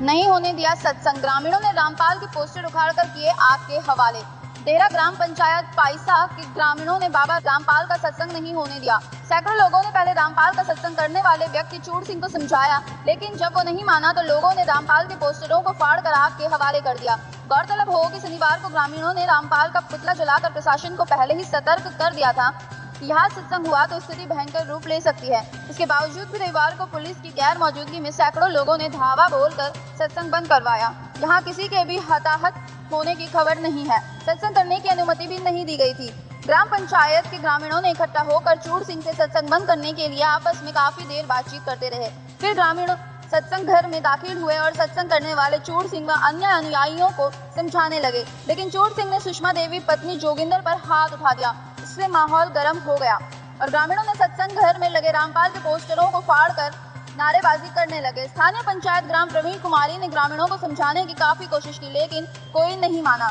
नहीं होने दिया सत्संग। ग्रामीणों ने रामपाल के पोस्टर उखाड़कर किए आग के हवाले। देहरा ग्राम पंचायत पाइसा के ग्रामीणों ने बाबा रामपाल का सत्संग नहीं होने दिया। सैकड़ों लोगों ने पहले रामपाल का सत्संग करने वाले व्यक्ति चूड़ सिंह को समझाया, लेकिन जब वो नहीं माना तो लोगों ने रामपाल के पोस्टरों को फाड़ कर आग के हवाले कर दिया। गौरतलब हो कि शनिवार को ग्रामीणों ने रामपाल का पुतला जलाकर प्रशासन को पहले ही सतर्क कर दिया था। यहाँ सत्संग हुआ तो स्थिति भयंकर रूप ले सकती है। इसके बावजूद भी रविवार को पुलिस की गैर मौजूदगी में सैकड़ों लोगों ने धावा बोलकर सत्संग बंद करवाया। यहाँ किसी के भी हताहत होने की खबर नहीं है। सत्संग करने की अनुमति भी नहीं दी गई थी। ग्राम पंचायत के ग्रामीणों ने इकट्ठा होकर चूड़ सिंह से सत्संग बंद करने के लिए आपस में काफ़ी देर बातचीत करते रहे। फिर ग्रामीण सत्संग घर में दाखिल हुए और सत्संग करने वाले चूड़ सिंह व अन्य अनुयायियों को समझाने लगे। लेकिन चूड़ सिंह ने सुषमा देवी पत्नी जोगिंदर पर हाथ उठा दिया। इससे माहौल गर्म हो गया और ग्रामीणों ने सत्संग घर में लगे रामपाल के पोस्टरों को फाड़ कर नारेबाजी करने लगे। स्थानीय पंचायत ग्राम प्रवीण कुमारी ने ग्रामीणों को समझाने की काफ़ी कोशिश की, लेकिन कोई नहीं माना।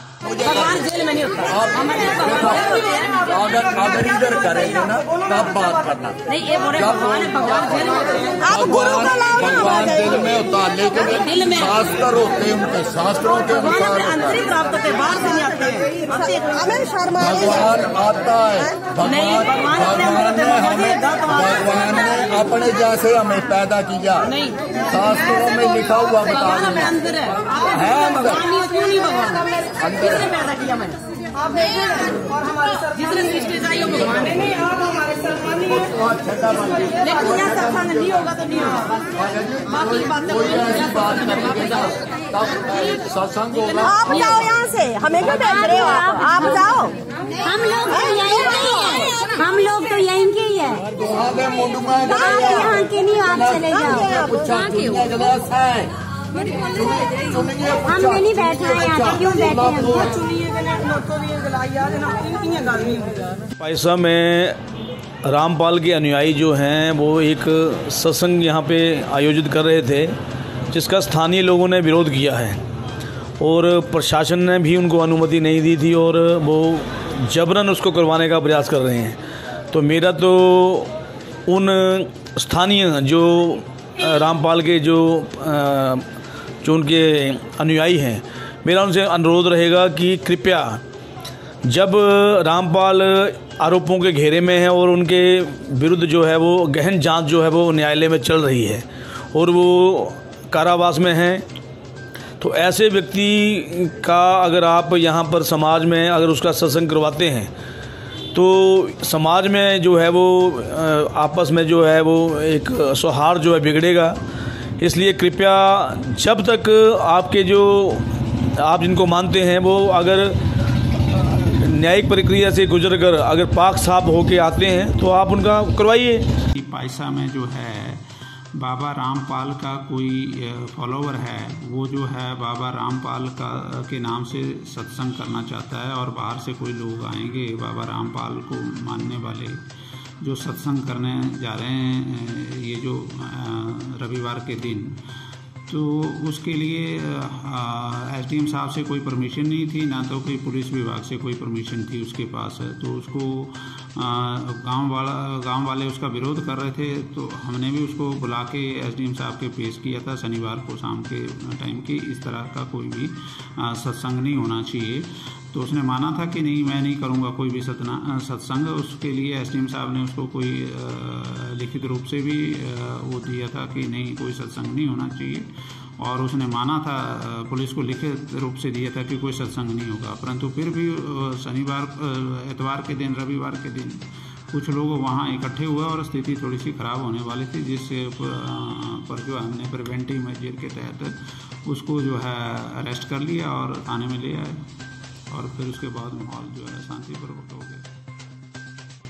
अगर अगर इधर करेंगे ना तब बात करना। नहीं ये बोले भगवान दिल में होता लेकिन शास्त्र होते हैं उनके शास्त्रों के अनुसार अंतरिक प्राप्त होते बाहर से नहीं आते। आते। हमें शर्म आ रही भगवान आता है। भगवान अंदर ने हमें। भगवान ने अपने जैसे हमें पैदा किया। शास्त्रों में लिखा हुआ बता अंदर है। अंदर। भगवान नहीं हो, क्यों नहीं भगवान अंदर। किसने पैदा किया मैंने जिसने सृष्टि चाहिए है लेकिन यहाँ नहीं होगा तो नहीं होगा। ना तब सत्संग होगा। आप जाओ यहाँ से। हमें क्यों बैठ रहे हो आप? आप जाओ। हम लोग तो यहीं के ही। हम लोग तो यहीं के ही। है आप यहाँ के नहीं आप चले जाओ। पूछा चुनिया गिलास है हम? नहीं बैठे हैं यहाँ पे क्यों बैठे पैसा में रामपाल के अनुयायी जो हैं वो एक सत्संग यहाँ पे आयोजित कर रहे थे जिसका स्थानीय लोगों ने विरोध किया है। और प्रशासन ने भी उनको अनुमति नहीं दी थी और वो जबरन उसको करवाने का प्रयास कर रहे हैं। तो मेरा तो उन स्थानीय जो रामपाल के जो जो उनके अनुयायी हैं। मेरा उनसे अनुरोध रहेगा कि कृपया जब रामपाल आरोपों के घेरे में है और उनके विरुद्ध जो है वो गहन जाँच जो है वो न्यायालय में चल रही है और वो कारावास में हैं तो ऐसे व्यक्ति का अगर आप यहाँ पर समाज में अगर उसका सत्संग करवाते हैं तो समाज में जो है वो आपस में जो है वो एक सौहार्द जो है बिगड़ेगा। इसलिए कृपया जब तक आपके जो, आप जिनको मानते हैं, वो अगर न्यायिक प्रक्रिया से गुजर कर अगर पाक साफ़ होके आते हैं तो आप उनका करवाइए। कि पायसा में जो है, बाबा रामपाल का कोई फॉलोवर है, वो जो है बाबा रामपाल का, के नाम से सत्संग करना चाहता है और बाहर से कोई लोग आएँगे, बाबा रामपाल को मानने वाले जो सत्संग करने जा रहे हैं, ये जो रविवार के दिन तो उसके लिए एस डी एम साहब से कोई परमिशन नहीं थी, ना तो कोई पुलिस विभाग से कोई परमिशन थी उसके पास। है तो उसको गाँव वाला, गाँव वाले उसका विरोध कर रहे थे तो हमने भी उसको बुला के एस डी एम साहब के पेश किया था, शनिवार को शाम के टाइम की, इस तरह का कोई भी सत्संग नहीं होना चाहिए। तो उसने माना था कि नहीं, मैं नहीं करूँगा कोई भी सतना, सत्संग। उसके लिए एस डी एम साहब ने उसको कोई लिखित रूप से भी वो दिया था कि नहीं, कोई सत्संग नहीं होना चाहिए। और उसने माना था पुलिस को लिखित रूप से दिया था कि कोई सत्संग नहीं होगा। परंतु फिर भी शनिवार एतवार के दिन, रविवार के दिन कुछ लोग वहाँ इकट्ठे हुए और स्थिति थोड़ी सी ख़राब होने वाली थी, जिससे पर जो हमने प्रिवेंटिव मेजर के तहत उसको जो है अरेस्ट कर लिया और थाने में ले आए। और फिर उसके बाद माहौल जो है शांतिपूर्वक हो गया।